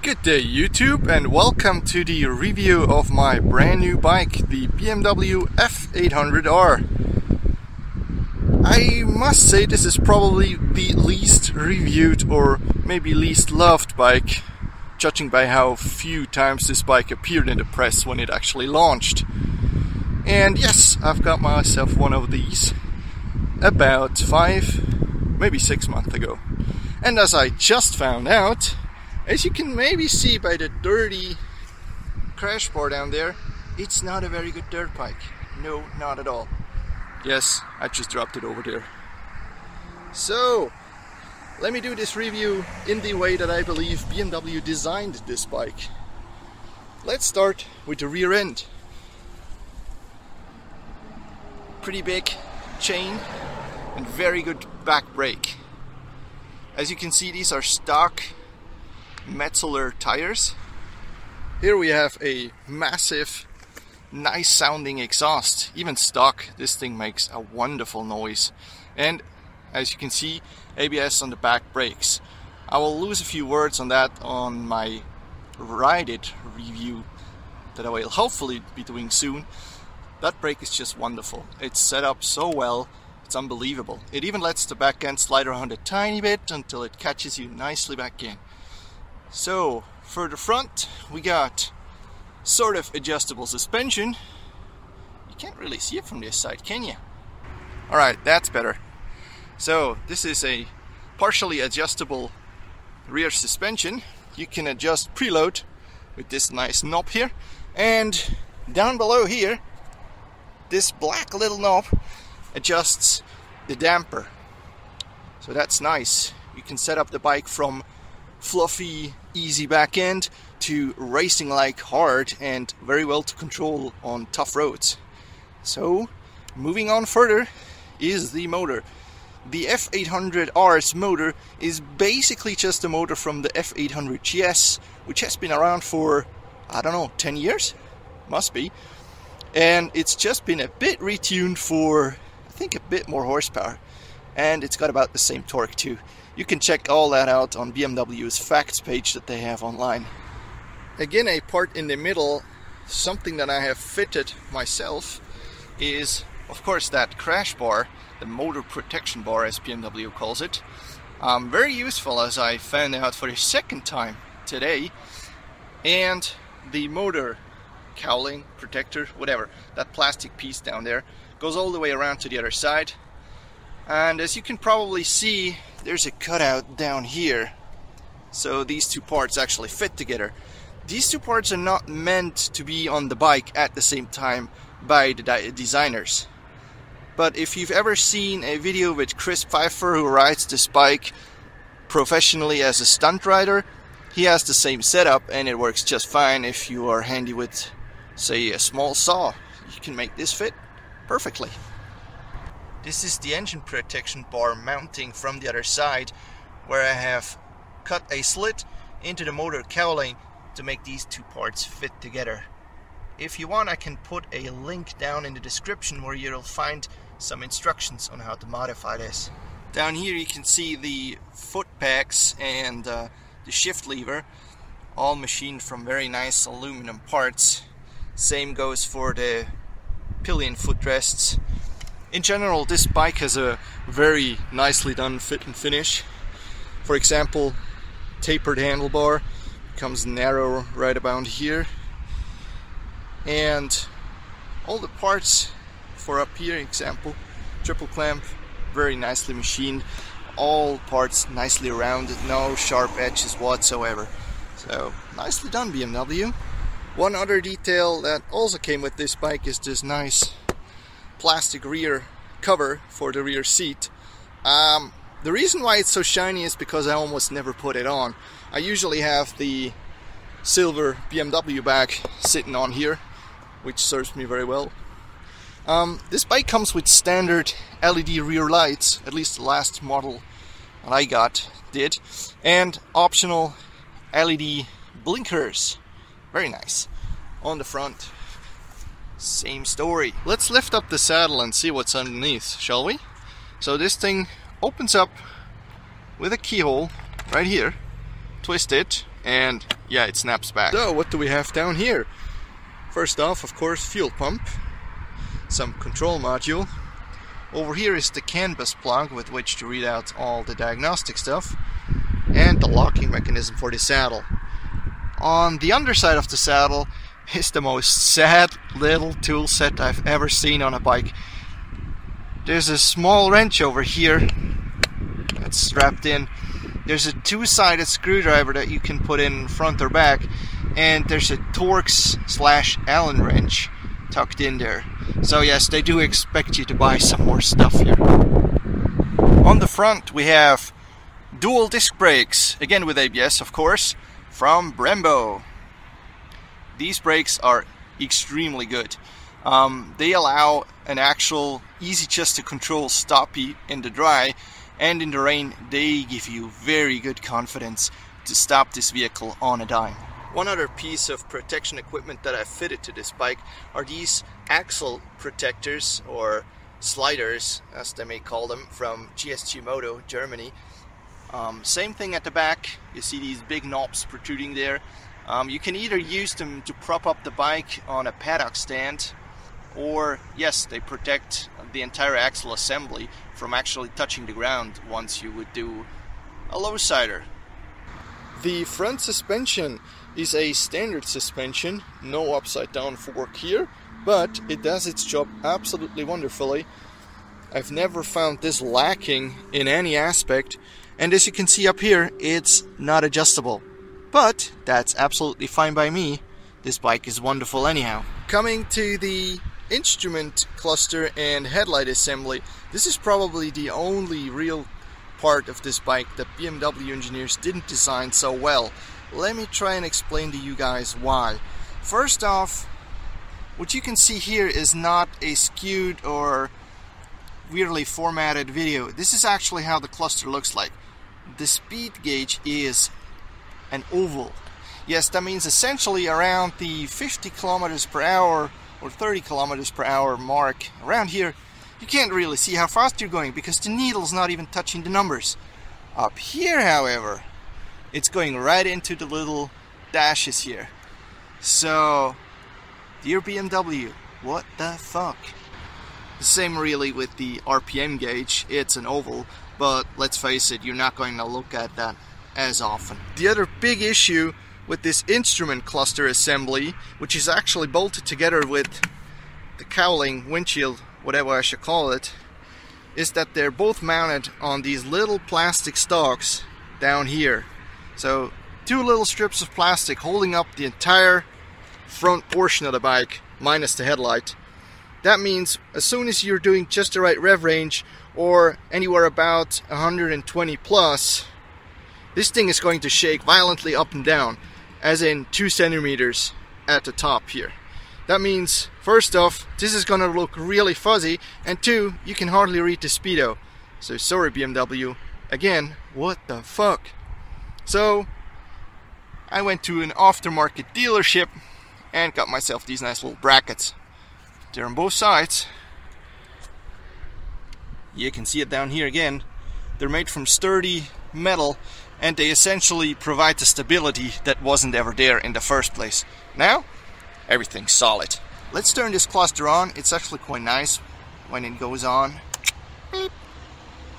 Good day YouTube and welcome to the review of my brand new bike, the BMW F800R. I must say this is probably the least reviewed or maybe least loved bike, judging by how few times this bike appeared in the press when it actually launched. And yes, I've got myself one of these about five, maybe six months ago. And as I just found out, as you can maybe see by the dirty crash bar down there, it's not a very good dirt bike. No, not at all. Yes, I just dropped it over there. So, let me do this review in the way that I believe BMW designed this bike. Let's start with the rear end. Pretty big chain and very good back brake. As you can see, these are stock Metzeler tires. Here we have a massive, nice sounding exhaust. Even stock, this thing makes a wonderful noise. And as you can see, ABS on the back brakes. I will lose a few words on that on my Ride It review that I will hopefully be doing soon. That brake is just wonderful. It's set up so well, it's unbelievable. It even lets the back end slide around a tiny bit until it catches you nicely back in. So for the front we got sort of adjustable suspension. You can't really see it from this side, can you? Alright, that's better. So this is a partially adjustable rear suspension. You can adjust preload with this nice knob here. And down below here, this black little knob adjusts the damper. So that's nice. You can set up the bike from fluffy, easy back end to racing like hard and very well to control on tough roads. So, moving on further is the motor. The F800R's motor is basically just a motor from the F800 GS, which has been around for, I don't know, 10 years? Must be. And it's just been a bit retuned for, I think, a bit more horsepower. And it's got about the same torque too. You can check all that out on BMW's facts page that they have online. Again, a part in the middle, something that I have fitted myself, is of course that crash bar, the motor protection bar as BMW calls it. Um, very useful as I found out for the second time today. And the motor cowling, protector, whatever, that plastic piece down there, goes all the way around to the other side. And as you can probably see, there's a cutout down here. So these two parts actually fit together. These two parts are not meant to be on the bike at the same time by the designers. But if you've ever seen a video with Chris Pfeiffer who rides this bike professionally as a stunt rider, he has the same setup and it works just fine if you are handy with, say, a small saw. You can make this fit perfectly. This is the engine protection bar mounting from the other side where I have cut a slit into the motor cowling to make these two parts fit together. If you want I can put a link down in the description where you'll find some instructions on how to modify this. Down here you can see the foot pegs and uh, the shift lever all machined from very nice aluminum parts. Same goes for the pillion footrests in general, this bike has a very nicely done fit and finish. For example, tapered handlebar becomes narrow right about here. And all the parts for up here, example, triple clamp, very nicely machined. All parts nicely rounded, no sharp edges whatsoever. So, nicely done BMW. One other detail that also came with this bike is this nice plastic rear cover for the rear seat. Um, the reason why it's so shiny is because I almost never put it on. I usually have the silver BMW bag sitting on here, which serves me very well. Um, this bike comes with standard LED rear lights, at least the last model that I got did, and optional LED blinkers. Very nice. On the front, same story. Let's lift up the saddle and see what's underneath, shall we? So this thing opens up with a keyhole right here. Twist it and yeah, it snaps back. So, what do we have down here? First off, of course, fuel pump, some control module. Over here is the CAN bus plug with which to read out all the diagnostic stuff, and the locking mechanism for the saddle. On the underside of the saddle is the most sad little tool set I've ever seen on a bike. There's a small wrench over here that's strapped in there's a two-sided screwdriver that you can put in front or back and there's a Torx slash Allen wrench tucked in there. So yes, they do expect you to buy some more stuff here. On the front we have dual disc brakes, again with ABS of course, from Brembo. These brakes are extremely good. Um, they allow an actual easy just to control stoppy in the dry and in the rain they give you very good confidence to stop this vehicle on a dime. One other piece of protection equipment that I fitted to this bike are these axle protectors or sliders as they may call them from GSG Moto Germany. Um, same thing at the back, you see these big knobs protruding there. Um, you can either use them to prop up the bike on a paddock stand or yes, they protect the entire axle assembly from actually touching the ground once you would do a low sider. The front suspension is a standard suspension, no upside down fork here, but it does its job absolutely wonderfully. I've never found this lacking in any aspect, and as you can see up here, it's not adjustable. But that's absolutely fine by me. This bike is wonderful anyhow. Coming to the instrument cluster and headlight assembly, this is probably the only real part of this bike that BMW engineers didn't design so well. Let me try and explain to you guys why. First off, what you can see here is not a skewed or weirdly formatted video. This is actually how the cluster looks like. The speed gauge is an oval. Yes, that means essentially around the 50 kilometers per hour or 30 kilometers per hour mark around here you can't really see how fast you're going because the needle's not even touching the numbers. Up here however it's going right into the little dashes here. So dear BMW what the fuck? The same really with the RPM gauge. It's an oval but let's face it you're not going to look at that as often the other big issue with this instrument cluster assembly, which is actually bolted together with the cowling windshield, whatever I should call it, is that they're both mounted on these little plastic stalks down here. So two little strips of plastic holding up the entire front portion of the bike, minus the headlight. That means as soon as you're doing just the right rev range or anywhere about 120 plus, this thing is going to shake violently up and down as in two centimeters at the top here. That means, first off, this is gonna look really fuzzy, and two, you can hardly read the speedo. So sorry BMW, again, what the fuck? So, I went to an aftermarket dealership and got myself these nice little brackets. They're on both sides. You can see it down here again. They're made from sturdy metal and they essentially provide the stability that wasn't ever there in the first place. Now, everything's solid. Let's turn this cluster on. It's actually quite nice when it goes on. Beep.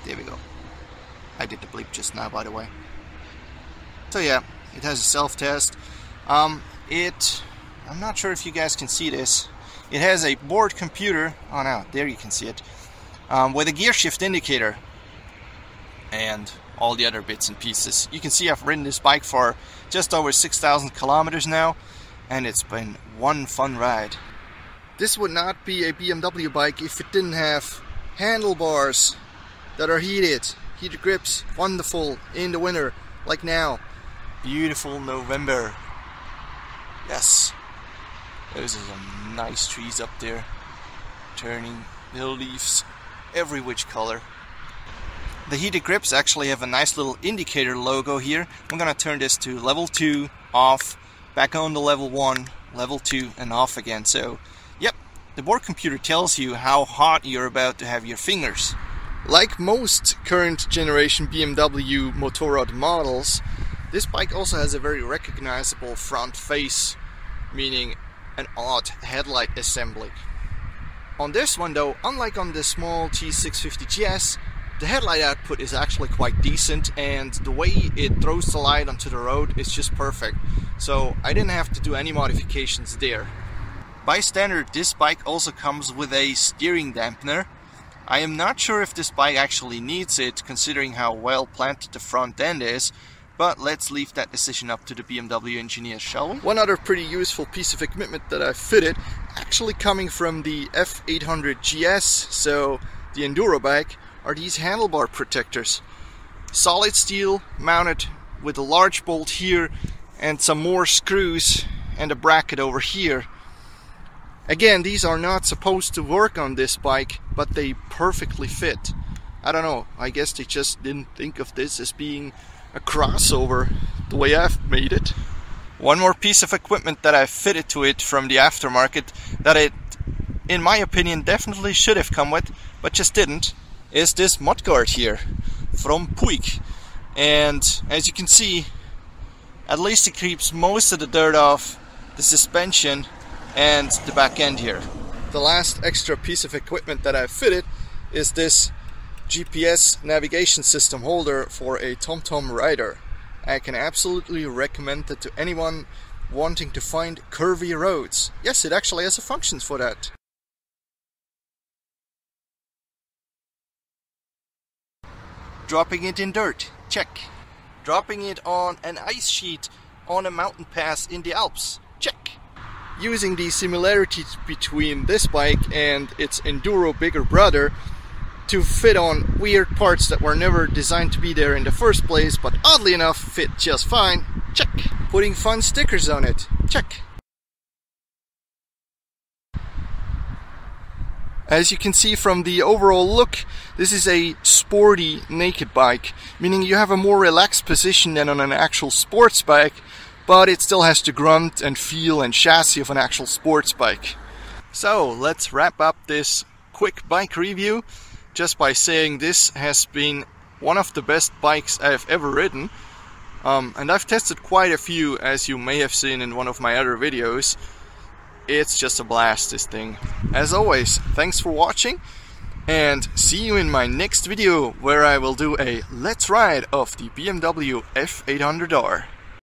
There we go. I did the bleep just now, by the way. So yeah, it has a self-test. Um, it, I'm not sure if you guys can see this. It has a board computer. Oh no, there you can see it. Um, with a gear shift indicator. And all the other bits and pieces. You can see I've ridden this bike for just over 6,000 kilometers now and it's been one fun ride. This would not be a BMW bike if it didn't have handlebars that are heated, heated grips, wonderful in the winter like now. Beautiful November. Yes. Those are some nice trees up there turning little leaves every which color. The heated grips actually have a nice little indicator logo here. I'm gonna turn this to level 2, off, back on to level 1, level 2, and off again. So, yep, the board computer tells you how hot you're about to have your fingers. Like most current generation BMW Motorrad models, This bike also has a very recognizable front face, meaning an odd headlight assembly. On this one though, unlike on the small G650 GS, the headlight output is actually quite decent and the way it throws the light onto the road is just perfect. So I didn't have to do any modifications there. By standard, this bike also comes with a steering dampener. I am not sure if this bike actually needs it considering how well planted the front end is, but let's leave that decision up to the BMW engineers, shall we? One other pretty useful piece of equipment that I fitted, actually coming from the F800 GS, so the Enduro bike, are these handlebar protectors. Solid steel mounted with a large bolt here and some more screws and a bracket over here. Again, these are not supposed to work on this bike, but they perfectly fit. I don't know, I guess they just didn't think of this as being a crossover the way I've made it. One more piece of equipment that I fitted to it from the aftermarket that it, in my opinion, definitely should have come with, but just didn't, is this mudguard here from Puig. And as you can see, at least it keeps most of the dirt off the suspension and the back end here. The last extra piece of equipment that I've fitted is this GPS navigation system holder for a TomTom rider. I can absolutely recommend it to anyone wanting to find curvy roads. Yes, it actually has a function for that. Dropping it in dirt, check. Dropping it on an ice sheet on a mountain pass in the Alps, check. Using the similarities between this bike and its enduro bigger brother to fit on weird parts that were never designed to be there in the first place, but oddly enough fit just fine, check. Putting fun stickers on it, check. As you can see from the overall look, this is a sporty naked bike, meaning you have a more relaxed position than on an actual sports bike, but it still has the grunt and feel and chassis of an actual sports bike. So let's wrap up this quick bike review just by saying this has been one of the best bikes I've ever ridden. Um, and I've tested quite a few as you may have seen in one of my other videos. It's just a blast, this thing. As always, thanks for watching and see you in my next video where I will do a let's ride of the BMW F800R.